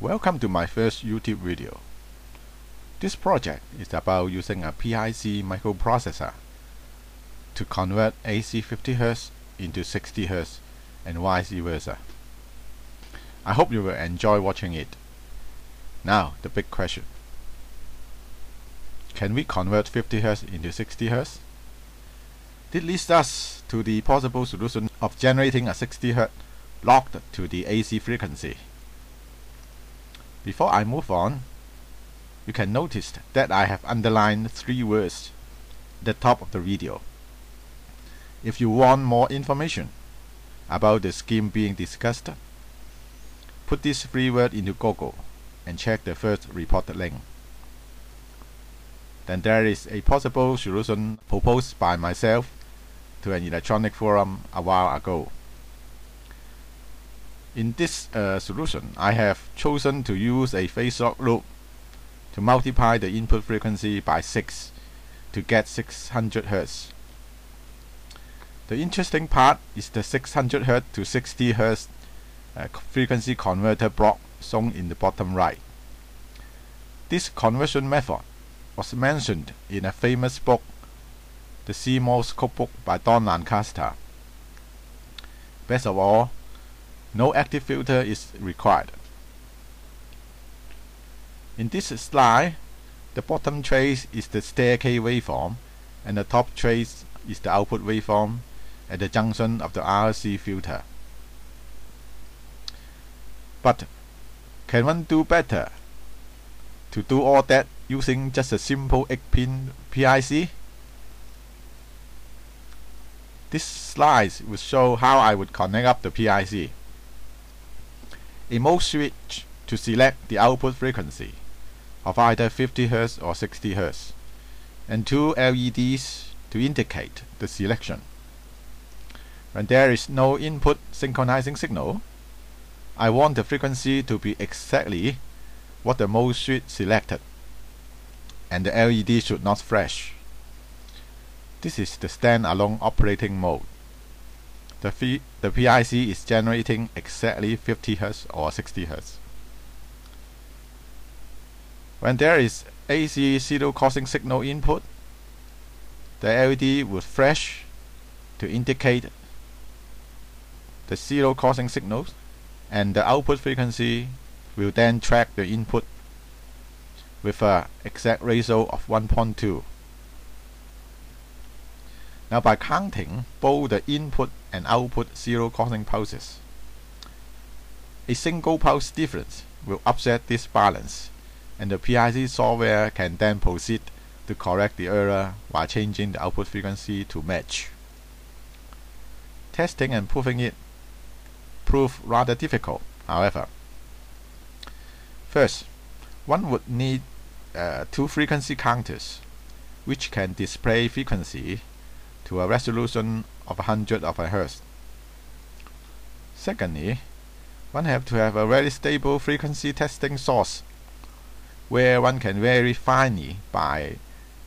Welcome to my first YouTube video. This project is about using a PIC microprocessor to convert AC 50Hz into 60Hz and vice versa. I hope you will enjoy watching it. Now, the big question. Can we convert 50Hz into 60Hz? This leads us to the possible solution of generating a 60Hz locked to the AC frequency. Before I move on, you can notice that I have underlined three words at the top of the video. If you want more information about the scheme being discussed, put this three words into Google and check the first reported link. Then there is a possible solution proposed by myself to an electronic forum a while ago. In this uh, solution, I have chosen to use a phase lock loop to multiply the input frequency by 6 to get 600 Hz. The interesting part is the 600 Hz to 60 Hz uh, frequency converter block shown in the bottom right. This conversion method was mentioned in a famous book, The CMOS Cookbook by Don Lancaster. Best of all, no active filter is required. In this slide, the bottom trace is the staircase waveform and the top trace is the output waveform at the junction of the RC filter. But can one do better to do all that using just a simple 8-pin PIC? This slide will show how I would connect up the PIC a mode switch to select the output frequency of either 50 Hz or 60 Hz, and two LEDs to indicate the selection. When there is no input synchronizing signal, I want the frequency to be exactly what the mode switch selected, and the LED should not flash. This is the stand-alone operating mode the, the PIC is generating exactly 50 Hz or 60 Hz. When there is AC zero crossing signal input, the LED will flash to indicate the zero crossing signals and the output frequency will then track the input with a exact ratio of 1.2. Now by counting both the input and output zero crossing pulses, a single pulse difference will upset this balance and the PIC software can then proceed to correct the error while changing the output frequency to match. Testing and proving it prove rather difficult, however. First, one would need uh, two frequency counters which can display frequency to a resolution of 100 of a hertz. Secondly, one have to have a very stable frequency testing source where one can vary finely by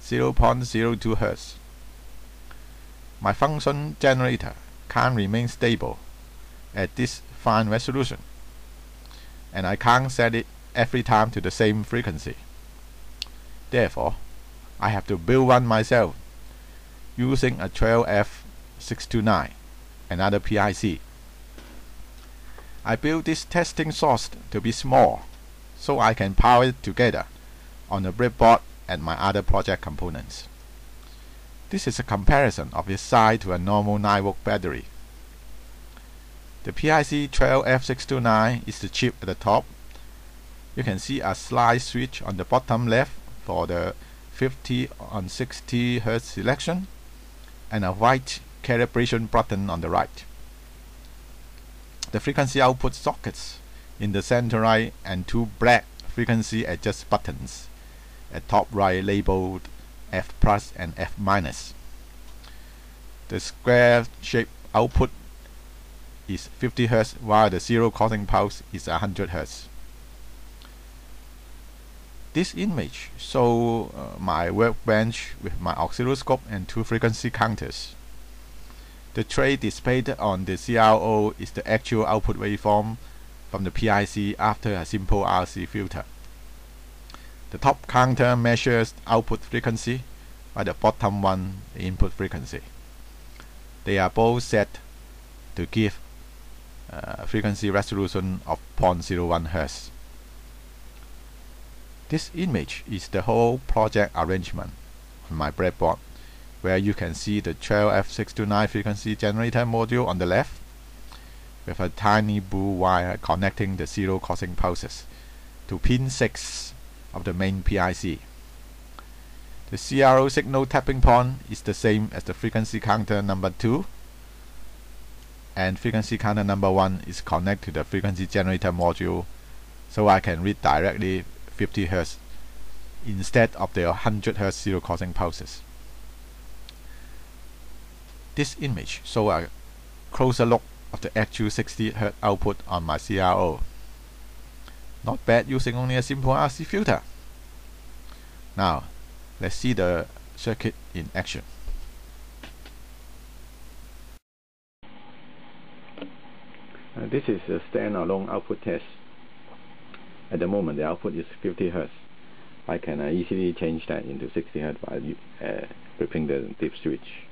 0.02 hertz. My function generator can't remain stable at this fine resolution and I can't set it every time to the same frequency. Therefore, I have to build one myself using a 12F629, another PIC. I built this testing source to be small so I can power it together on the breadboard and my other project components. This is a comparison of its size to a normal 9 volt battery. The PIC 12F629 is the chip at the top. You can see a slide switch on the bottom left for the 50 on 60 Hz selection and a white calibration button on the right. The frequency output sockets in the center right and two black frequency adjust buttons at top right labeled F plus and F minus. The square shaped output is 50 Hz while the zero crossing pulse is 100 Hz. This image shows uh, my workbench with my oscilloscope and two frequency counters. The tray displayed on the CRO is the actual output waveform from the PIC after a simple RC filter. The top counter measures output frequency while the bottom one input frequency. They are both set to give uh, frequency resolution of 0.01 Hz. This image is the whole project arrangement on my breadboard where you can see the 12F629 frequency generator module on the left with a tiny blue wire connecting the zero crossing pulses to pin 6 of the main PIC. The CRO signal tapping point is the same as the frequency counter number 2 and frequency counter number 1 is connected to the frequency generator module so I can read directly 50 Hz instead of the 100 Hz zero crossing pulses. This image shows a closer look of the actual 60 Hz output on my CRO. Not bad using only a simple RC filter. Now, let's see the circuit in action. Uh, this is a standalone output test. At the moment, the output is 50 Hz. I can uh, easily change that into 60 Hz by uh, flipping the dip switch.